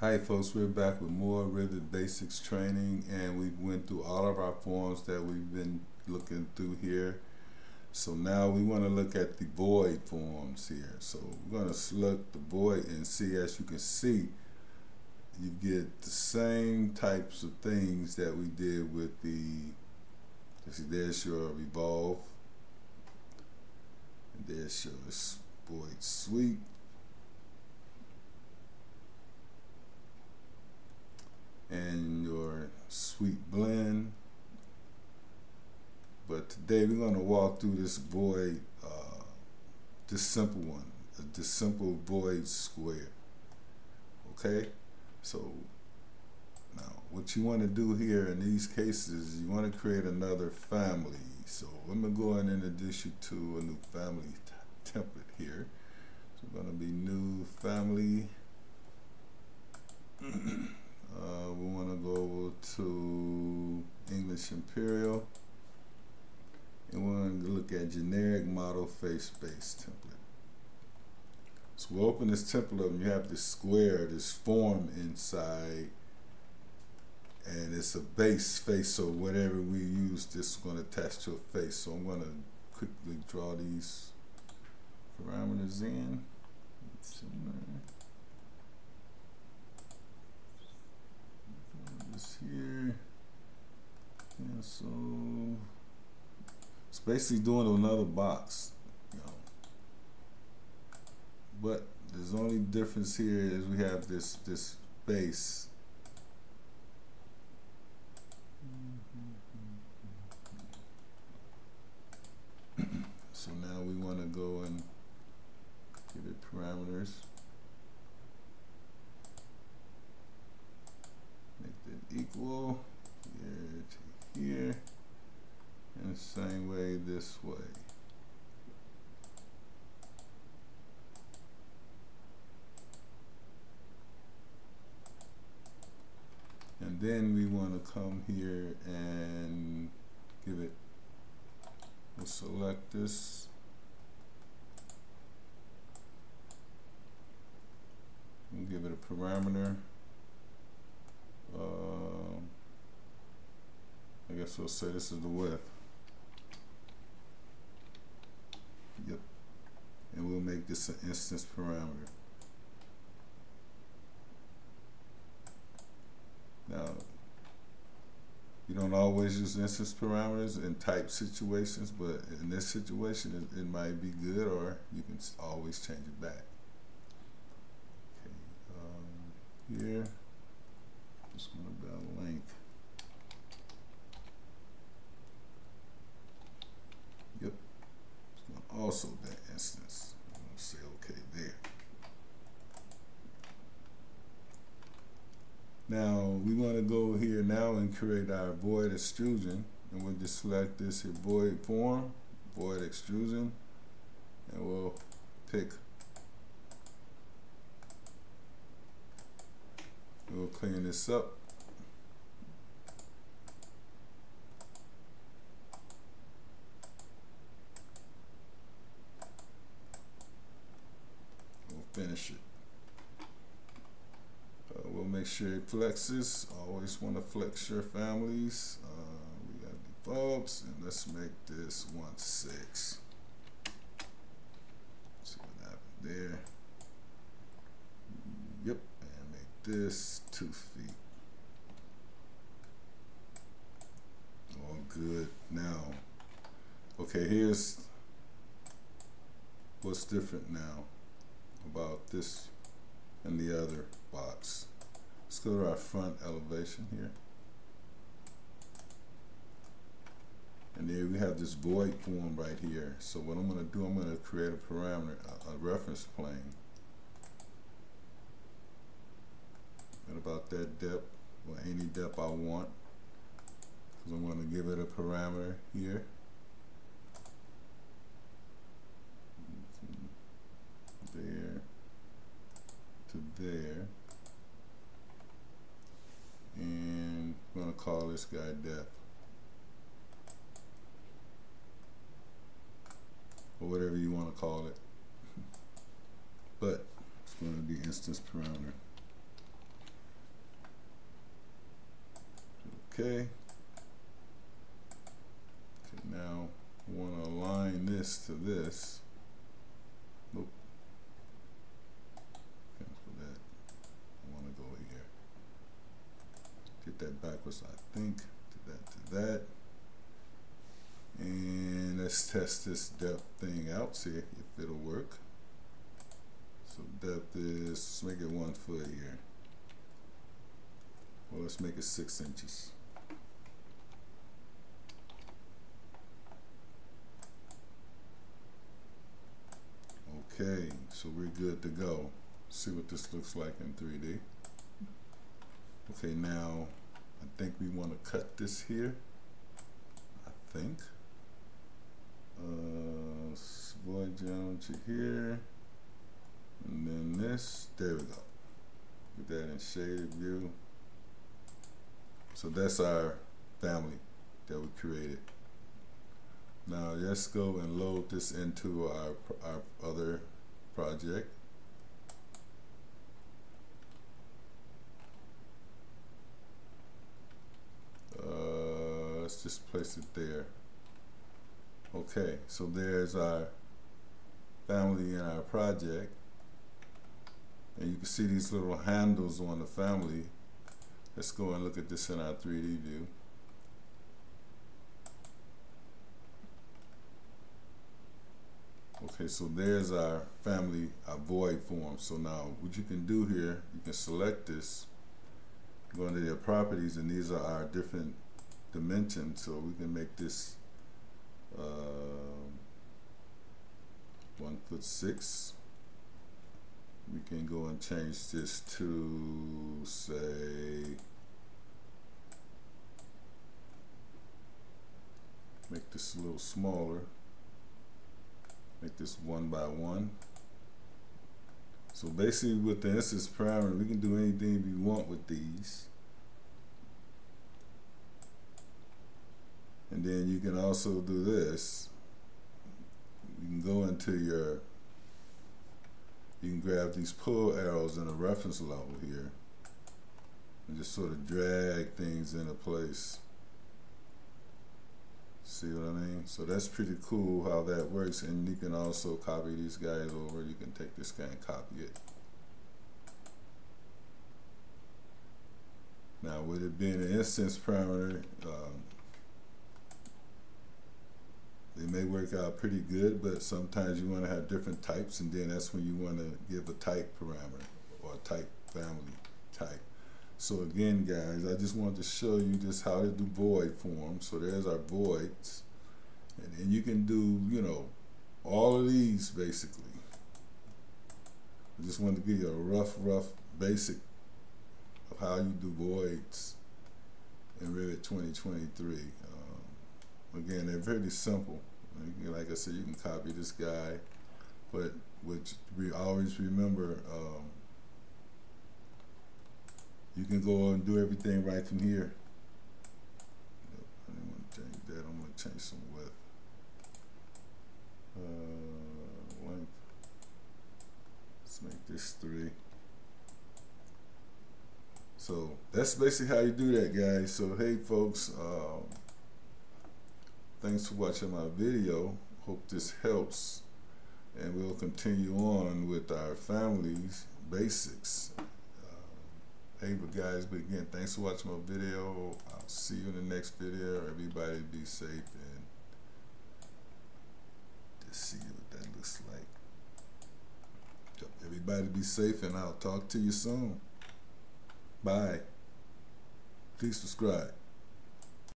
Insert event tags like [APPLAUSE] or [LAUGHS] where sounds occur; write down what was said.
Hi folks, we're back with more Revit Basics training and we went through all of our forms that we've been looking through here. So now we want to look at the void forms here. So we're going to select the void and see as you can see you get the same types of things that we did with the see there's your revolve there's your void sweep and your swept blend. But today we're going to walk through this void, uh, this simple one, this simple void square. Okay, so now what you want to do here in these cases, you want to create another family. So I'm going to go and introduce you to a new family template here. So going to be new family. [CLEARS THROAT] Uh, we want to go over to English Imperial and we want to look at generic model face based template. So we'll open this template up and you have this square, this form inside and it's a base face so whatever we use this is going to attach to a face so I'm going to quickly draw these parameters in. here. And so it's basically doing another box, you know. But there's only difference here is we have this this base. so now we want to go and give it parameters. Make that equal here to here and the same way this way. And then we want to come here and give it, we'll select this and give it a parameter um, I guess we'll say this is the width. Yep. And we'll make this an instance parameter. Now, you don't always use instance parameters in type situations, but in this situation, it, it might be good, or you can always change it back. Okay, um, here just going about length. Yep. also that instance. I'm going to say okay there. Now we want to go here now and create our void extrusion. And we'll just select this here void form, void extrusion, and we'll pick. We'll clean this up. We'll finish it. Uh, flexes. Always want to flex your families. Uh, we got defaults, and let's make this 1 6. See what happened there. Yep and make this two feet. All good. Now, okay, here's what's different now about this and the other box. Let's go to our front elevation here. And there we have this void form right here. So what I'm going to do, I'm going to create a parameter, a, a reference plane. at about that depth or any depth I want because I'm going to give it a parameter here call this guy death. Or whatever you want to call it. [LAUGHS] But it's going to be instance parameter. Okay. okay now want to align this to this. Get that backwards, I think. To that, to that. And let's test this depth thing out, see if it'll work. So depth is, let's make it one foot here. Well, let's make it six inches. Okay, so we're good to go. See what this looks like in 3D. Okay, now I think we want to cut this here. I think. Uh, void geometry here. And then this, there we go. Put that in shaded view. So that's our family that we created. Now let's go and load this into our, our other project. Uh, just place it there. Okay, so there's our family in our project. And you can see these little handles on the family. Let's go and look at this in our 3D view. Okay, so there's our family, our void form. So now what you can do here, you can select this, go into your properties, and these are our different dimensions. So we can make this uh, one foot six. We can go and change this to say make this a little smaller make this one by one. So basically with the instance parameter, we can do anything we want with these. And then you can also do this. You can go into your, you can grab these pull arrows in a reference level here and just sort of drag things into place. See what I mean? So that's pretty cool how that works. And you can also copy these guys over. You can take this guy and copy it. Now, with it being an instance parameter, um, they may work out pretty good, but sometimes you want to have different types, and then that's when you want to give a type parameter or a type family type. So again, guys, I just wanted to show you just how to do void forms. So there's our voids. And then you can do, you know, all of these basically. I just wanted to give you a rough, rough basic of how you do voids in Revit 2023. Um, again, they're very simple. Like I said, you can copy this guy, but which we always remember um, you can go and do everything right from here. I didn't want to change that. I'm going to change some width. Uh, length. Let's make this three. So that's basically how you do that, guys. So hey, folks, um, thanks for watching my video. Hope this helps, and we'll continue on with our families basics. Uh, Hey, but guys, but again, thanks for watching my video. I'll see you in the next video. Everybody be safe and just see what that looks like. Everybody be safe and I'll talk to you soon. Bye. Please subscribe.